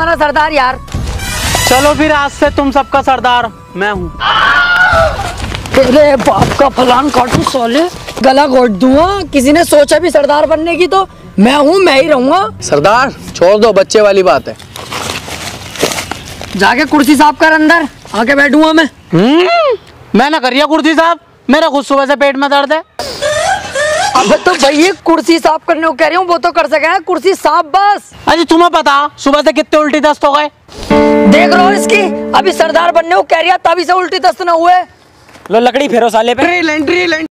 तुम्हारा सरदार यार। चलो फिर आज से तुम सबका सरदार मैं हूँ। तेरे बाप का फलान काटू सोले गला घोट दूँगा। किसी ने सोचा भी सरदार बनने की तो मैं हूँ मैं ही रहूँगा। सरदार छोड़ दो बच्चे वाली बात है। जाके कुर्सी साफ़ कर अंदर आके बैठूँगा मैं। हम्म, मैं ना करिए कुर्सी साहब मेरा खुद सुबह से पेट में दर्द है। अब तो भैया कुर्सी साफ़ करने को कह रही हूँ वो तो कर सके कुर्सी साफ़ बस। अरे तुम्हें पता सुबह से कितने उल्टी दस्त हो गए? देख रहा हूँ इसकी अभी सरदार बनने को कह रही है तभी से उल्टी दस्त न हुए। लो लकड़ी फेरो साले पे। Drill and drill and